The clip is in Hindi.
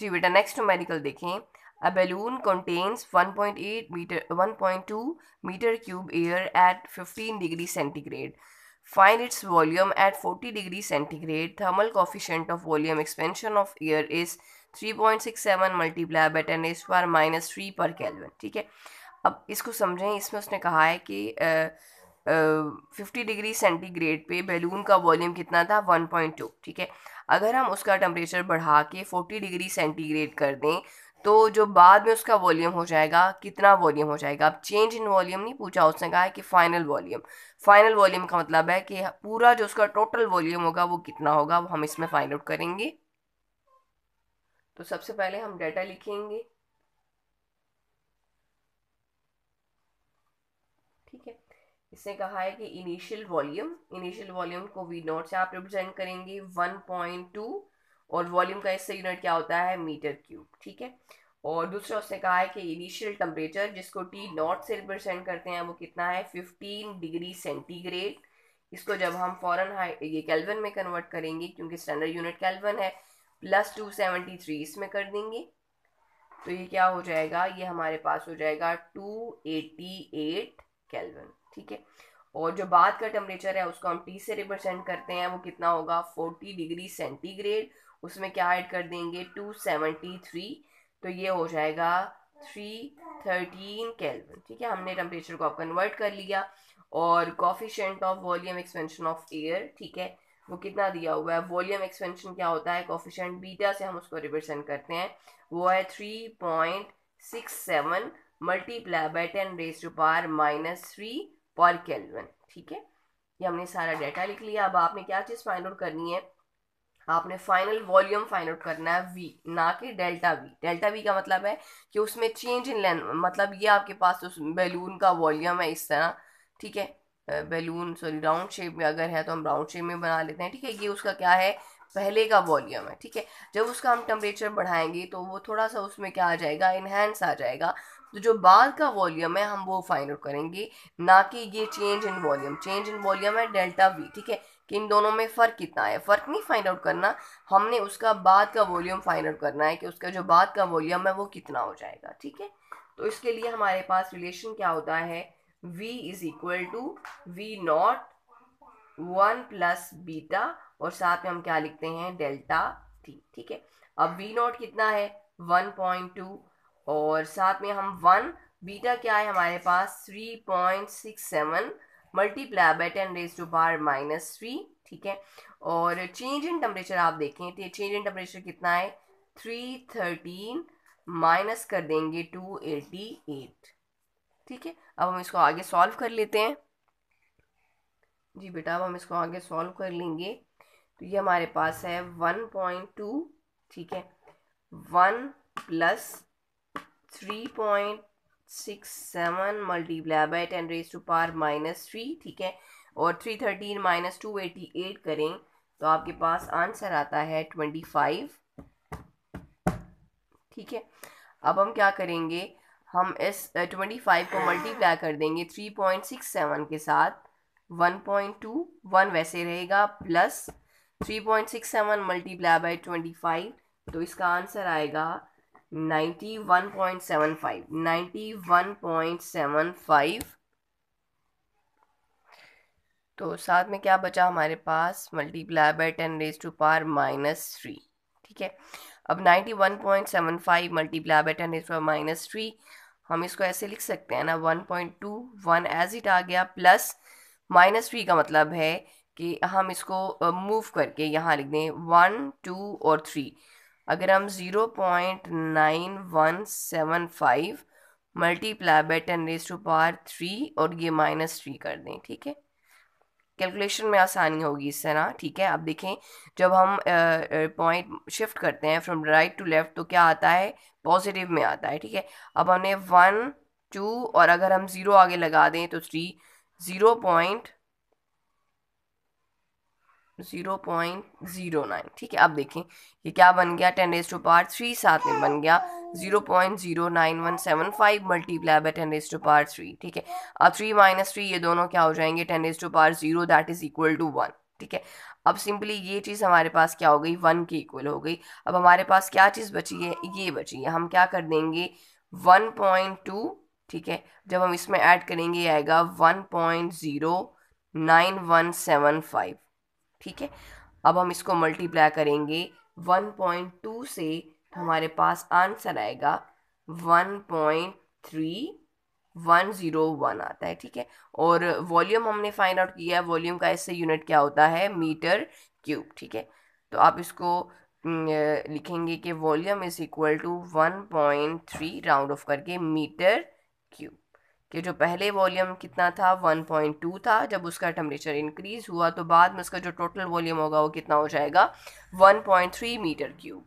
जी, बेटा नेक्स्ट न्यूमेरिकल देखें। A balloon contains 1.8 metre 1.2 metre cube air at 15 degree centigrade find its volume at 40 degree centigrade thermal coefficient of volume expansion of air is 3.67 multiply by 10 raise power minus three per kelvin ठीक है? अब इसको समझें, इसमें उसने कहा है कि फिफ्टी डिग्री सेंटीग्रेड पे बैलून का वॉल्यूम कितना था? 1.2 ठीक है? अगर हम उसका टेम्परेचर बढ़ा के 40 डिग्री सेंटीग्रेड कर दें तो जो बाद में उसका वॉल्यूम हो जाएगा, कितना वॉल्यूम हो जाएगा? अब चेंज इन वॉल्यूम नहीं पूछा, उसने कहा है कि फाइनल वॉल्यूम फाइनल वॉल्यूम का मतलब है कि पूरा जो उसका टोटल वॉल्यूम होगा, वो कितना होगा, वो हम इसमें फाइंड आउट करेंगे। तो सबसे पहले हम डाटा लिखेंगे ठीक है इसने कहा है कि इनिशियल वॉल्यूम इनिशियल वॉल्यूम को वी नोट से आप रिप्रेजेंट करेंगे 1.2 और वॉल्यूम का इससे यूनिट क्या होता है? मीटर क्यूब ठीक है? और दूसरा उसने कहा है कि इनिशियल टेम्परेचर जिसको टी नॉट से रिप्रेजेंट करते हैं वो कितना है? 15 डिग्री सेंटीग्रेड इसको जब हम फॉरन हाई ये कैलवन में कन्वर्ट करेंगे क्योंकि स्टैंडर्ड यूनिट कैलवन है प्लस टू सेवेंटी थ्री इसमें कर देंगे। तो ये क्या हो जाएगा? ये हमारे पास हो जाएगा टू एटी एट कैलवन ठीक है? और जो बाद का टेम्परेचर है, उसको हम टी से रिप्रेजेंट करते हैं, वो कितना होगा? फोर्टी डिग्री सेंटीग्रेड उसमें क्या ऐड कर देंगे? टू सेवेंटी थ्री तो ये हो जाएगा थ्री थर्टीन कैलवन ठीक है? हमने टेम्परेचर को अब कन्वर्ट कर लिया और coefficient of volume expansion of air ठीक है? वो कितना दिया हुआ है? वॉल्यूम एक्सपेंशन क्या होता है? कॉफिशेंट बीटा से हम उसको रिप्रेजेंट करते हैं। वो है three point six seven multiply by ten raise to power minus three per kelvin ठीक है? ये हमने सारा डाटा लिख लिया। अब आपने क्या चीज़ फाइंड आउट करनी है? आपने फाइनल वॉल्यूम फाइंड आउट करना है वी ना कि डेल्टा वी डेल्टा वी का मतलब है कि उसमें चेंज इन लेंथ मतलब ये आपके पास उस बैलून का वॉल्यूम है इस तरह, ठीक है? बैलून सॉरी राउंड शेप में अगर है तो हम राउंड शेप में बना लेते हैं, ठीक है? ये उसका क्या है? पहले का वॉल्यूम है, ठीक है? जब उसका हम टेम्परेचर बढ़ाएँगे तो वो थोड़ा सा उसमें क्या आ जाएगा? इन्हेंस आ जाएगा। तो जो बाद का वॉल्यूम है, हम वो फाइंड आउट करेंगे। ना कि ये change in volume change in volume है डेल्टा वी ठीक है? कि इन दोनों में फ़र्क कितना है? फ़र्क नहीं फाइंड आउट करना। हमने उसका बाद का वॉल्यूम फाइंड आउट करना है कि उसका जो बाद का वॉल्यूम है वो कितना हो जाएगा, ठीक है? तो इसके लिए हमारे पास रिलेशन क्या होता है? V is equal to v naught one plus beta और साथ में हम क्या लिखते हैं? डेल्टा टी ठीक है? अब वी नॉट कितना है? वन पॉइंट टू और साथ में हम वन, बीटा क्या है हमारे पास? Three point six seven multiply by ten raise to power minus three ठीक है? और चेंज इन टेम्परेचर आप देखें तो चेंज इन टेम्परेचर कितना है? थ्री थर्टीन माइनस कर देंगे टू एटी एट ठीक है? अब हम इसको आगे सॉल्व कर लेते हैं। जी बेटा, अब हम इसको आगे सॉल्व कर लेंगे। तो ये हमारे पास है वन पॉइंट टू ठीक है? One plus three point six seven multiply by ten raise to power minus three ठीक है? और three thirteen minus two eighty eight करें तो आपके पास आंसर आता है ट्वेंटी फाइव ठीक है? अब हम क्या करेंगे? हम इस ट्वेंटी फाइव को मल्टीप्लाई कर देंगे थ्री पॉइंट सिक्स सेवन के साथ। वन पॉइंट टू वन वैसे रहेगा plus three point six seven multiply by twenty five तो इसका आंसर आएगा तो साथ में क्या बचा हमारे पास? Multiply by ten raise to power minus three ठीक है? अब 91.75 multiply by ten is minus three हम इसको ऐसे लिख सकते हैं ना 1.2 वन एज इट आ गया प्लस माइनस थ्री का मतलब है कि हम इसको मूव करके यहाँ लिख दें वन टू और थ्री अगर हम zero point nine one seven five multiply by ten raise to power three और ये माइनस थ्री कर दें, ठीक है? कैलकुलेशन में आसानी होगी इससे ना ठीक है? अब देखें, जब हम पॉइंट शिफ्ट करते हैं फ्रॉम राइट टू लेफ़्ट तो क्या आता है? पॉजिटिव में आता है, ठीक है? अब हमने वन टू और अगर हम ज़ीरो आगे लगा दें तो three zero point zero point zero nine. ठीक है अब देखें, ये क्या बन गया? Ten raise to power three साथ में बन गया। Zero point zero nine one seven five multiply by ten raise to power three ठीक है, अब थ्री माइनस थ्री ये दोनों क्या हो जाएँगे? Ten raise to power zero that is equal to one ठीक है, अब सिंपली ये चीज़ हमारे पास क्या हो गई? वन के इक्वल हो गई। अब हमारे पास क्या चीज़ बची है? ये बची है। हम क्या कर देंगे? वन पॉइंट टू, ठीक है, जब हम इसमें ऐड करेंगे आएगा one point zero nine one seven five. ठीक है? अब हम इसको मल्टीप्लाई करेंगे। वन पॉइंट टू से हमारे पास आंसर आएगा। One point three one zero one आता है, ठीक है? और वॉल्यूम हमने फाइंड आउट किया है। वॉल्यूम का इससे यूनिट क्या होता है? मीटर क्यूब ठीक है? तो आप इसको लिखेंगे कि volume is equal to one point three round off करके मीटर क्यूब कि जो पहले वॉल्यूम कितना था 1.2 था, जब उसका टेम्परेचर इंक्रीज हुआ तो बाद में उसका जो टोटल वॉल्यूम होगा वो कितना हो जाएगा? 1.3 मीटर क्यूब।